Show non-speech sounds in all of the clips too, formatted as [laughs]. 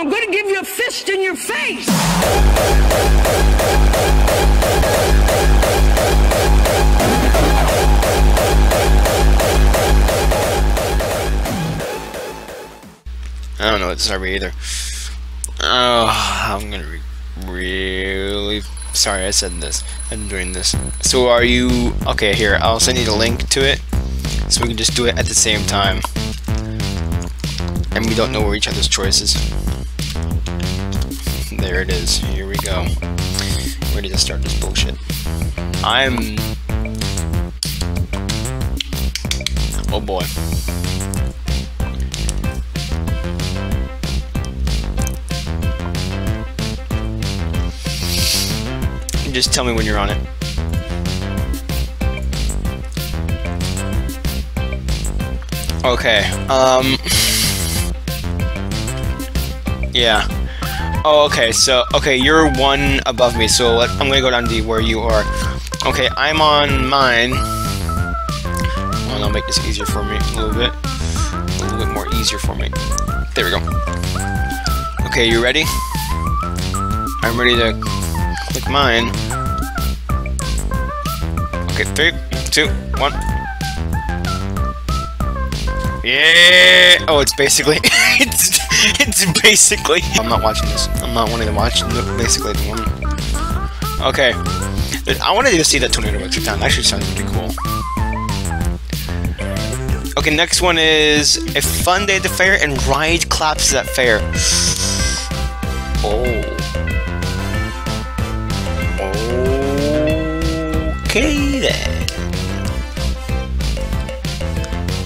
I'm gonna give you a fist in your face! I don't know what this are either. Oh, I'm gonna be really sorry I said this. I'm doing this. So are you okay? Here, I'll send you the link to it, so we can just do it at the same time, and we don't know where each other's choices. There it is. Here we go. Ready to start this bullshit. I'm. Oh boy. Just tell me when you're on it. Okay, um... [laughs] Yeah. Oh, okay, so, okay, you're one above me, so let, I'm gonna go down to where you are. Okay, I'm on mine. Well, I'll make this easier for me a little bit. A little bit more easier for me. There we go. Okay, you ready? I'm ready to click mine. Okay, three, two, one. Yeah. Oh, it's basically [laughs] it's it's basically. I'm not watching this. I'm not wanting to watch. Basically, the. Okay. I wanted to see that tornado extra time. That actually sounds pretty cool. Okay, next one is a fun day at the fair and ride claps at fair. Oh. Okay then.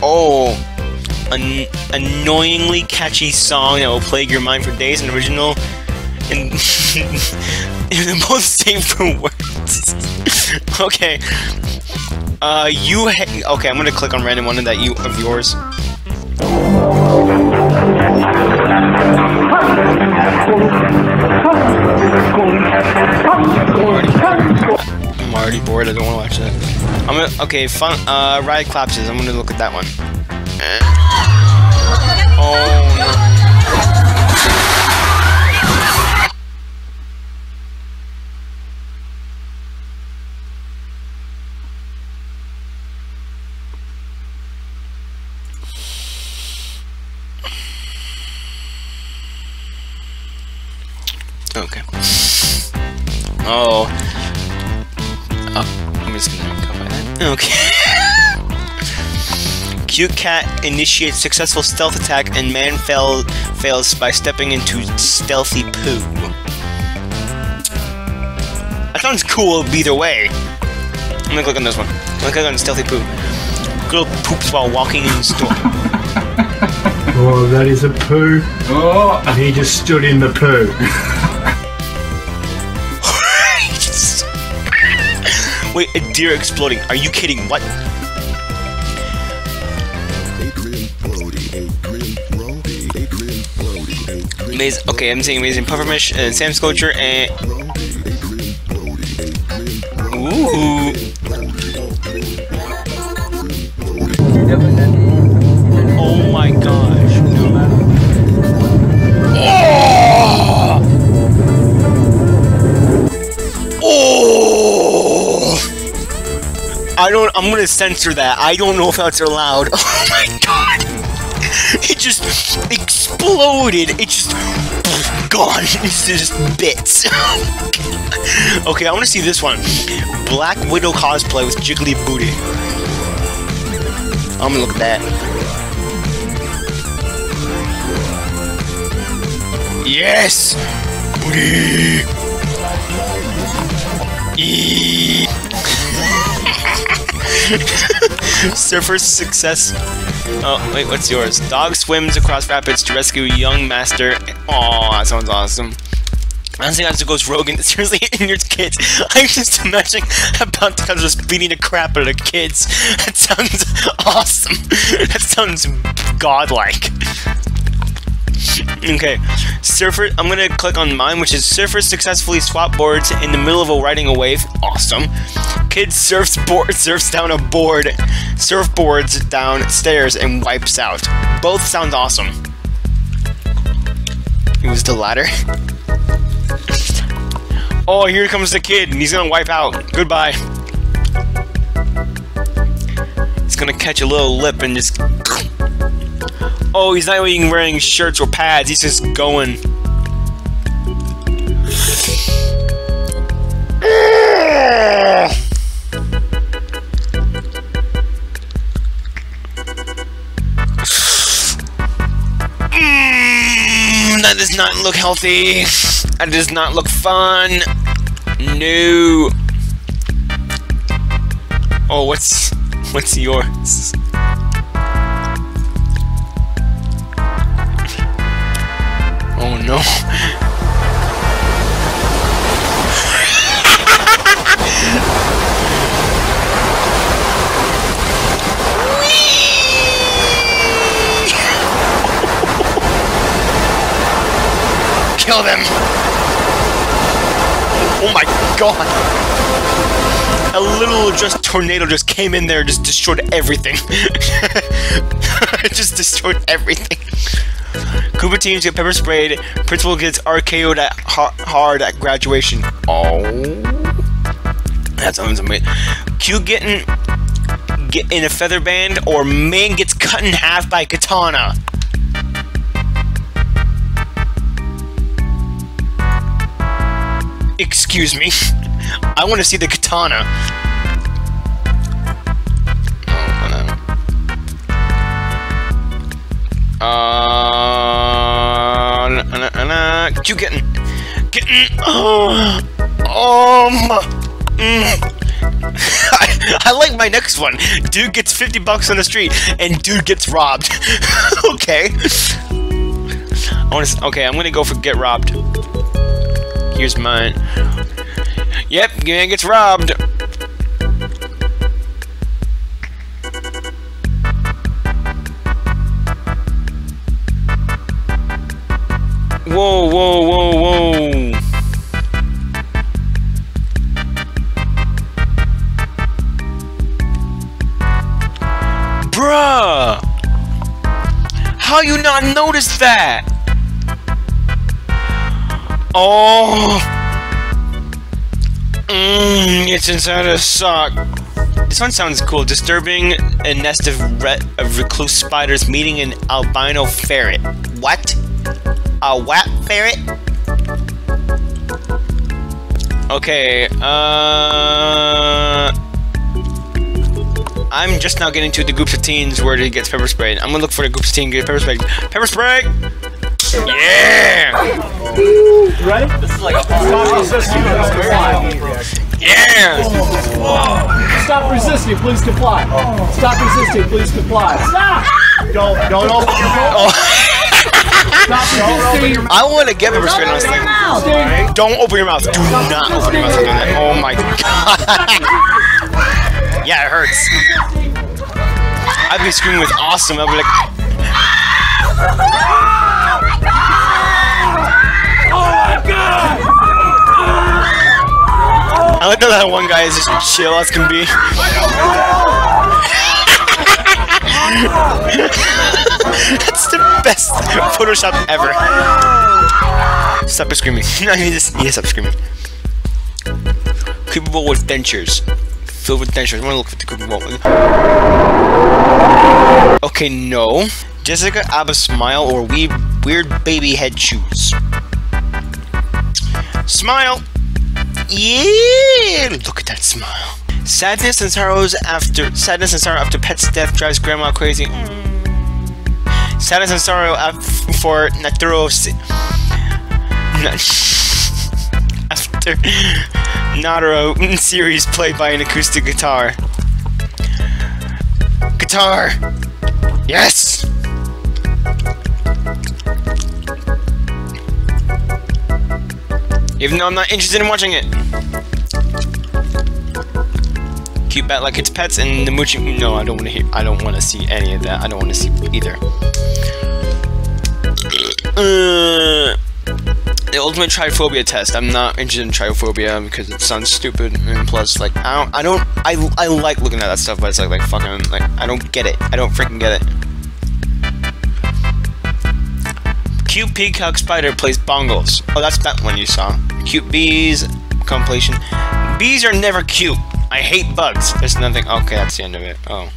Oh, an annoyingly catchy song that will plague your mind for days. An original, and [laughs] in both same for words. [laughs] okay. Uh, you. okay, I'm gonna click on random one of that you of yours. I'm already bored. I don't want to watch that. I'm gonna. Okay, fun. Uh, ride collapses. I'm gonna look at that one. Oh. Okay. Oh. Oh, I'm just gonna that. Okay. [laughs] Cute cat initiates successful stealth attack and man fail, fails by stepping into stealthy poo. That sounds cool either way. I'm gonna click on this one. I'm gonna click on stealthy poo. Girl poops while walking in the store. [laughs] Oh, that is a poo. Oh. And he just stood in the poo. [laughs] Wait, a deer exploding. Are you kidding? What? Amazing. Okay, I'm saying amazing pufferfish and Sam Sculpture and. Ooh. Oh my gosh. Oh! Oh! I don't. I'm gonna censor that. I don't know if that's allowed. [laughs] Oh my god! It just exploded. Gone. [laughs] It's just bits. [laughs] okay, I want to see this one. Black Widow cosplay with jiggly booty. I'm gonna look at that. Yes! Booty! [laughs] Eee. Surfer's success. Oh, wait, what's yours? Dog swims across rapids to rescue young master. Aw, that sounds awesome. Honestly, as it goes Rogan, [laughs] seriously [laughs] hitting your kids. I'm just imagining about to just beating the crap out of kids. That sounds [laughs] awesome. That sounds godlike. Okay, surfer. I'm gonna click on mine, which is surfers successfully swap boards in the middle of a riding a wave. Awesome. Kid surfs board surfs down a board, surfboards down stairs and wipes out. Both sound awesome. use the ladder. [laughs] oh, here comes the kid, and he's gonna wipe out. Goodbye. He's gonna catch a little lip and just. [clears throat] Oh, he's not even wearing shirts or pads. He's just going. [sniffs] does not look healthy. That does not look fun. No. Oh, what's what's yours? Oh no. Oh my god! A little just tornado just came in there, just destroyed everything. it [laughs] just destroyed everything. Koopa teams get pepper sprayed. Principal gets RKO'd at hard at graduation. Oh, that sounds amazing. Q getting get in a feather band, or man gets cut in half by katana. Excuse me. I want to see the katana. Uh, na, na, na, you getting, getting, oh, um, mm. I, I like my next one. Dude gets 50 bucks on the street, and dude gets robbed. okay. I want to. Okay, I'm gonna go for get robbed. Here's mine. Yep, man gets robbed. Whoa, whoa, whoa, whoa. Bruh! How you not noticed that? Oh! Mmm, it's inside a sock. This one sounds cool. Disturbing a nest of, of recluse spiders meeting an albino ferret. What? A what ferret? Okay, uh... I'm just now getting to the groups of teens where it gets pepper sprayed. I'm gonna look for the groups of teens get pepper sprayed. Pepper spray! Yeah! Ready? This is like a Yeah! Stop resisting, please comply. Stop resisting, please comply. Stop! Don't, don't open your mouth. Oh. Stop resisting. I want to get pepper sprayed on this thing. Don't open your mouth. Do not open your mouth. doing. Oh my god. yeah, it hurts. I'd be screaming with awesome. I'd be like, Oh I like that one guy is just chill as can be. [laughs] That's the best Photoshop ever. Stop screaming. I need to yeah, stop screaming. Creepy ball with dentures. Filled with dentures. I want to look at the creepy ball. Okay, no. Jessica Alba smile or we weird baby head shoes. Smile. Yeah, look at that smile. Sadness and sorrows after sadness and sorrow after pet's death drives grandma crazy. Mm. Sadness and sorrow for Naruto after Naruto [laughs] [laughs] series played by an acoustic guitar. Guitar. Yes. Even though I'm not interested in watching it. Cute bat like its pets and the moochie. No, I don't want to hear. I don't want to see any of that. I don't want to see either. [clears throat] Uh, the ultimate triphobia test. I'm not interested in triphobia because it sounds stupid, and plus, like, I don't, I don't, I, I like looking at that stuff, but it's like, like fucking, like, I don't get it. I don't freaking get it. Cute peacock spider plays bongos. Oh, that's that one you saw. Cute bees compilation. Bees are never cute. I hate bugs. There's nothing. Okay, that's the end of it. Oh.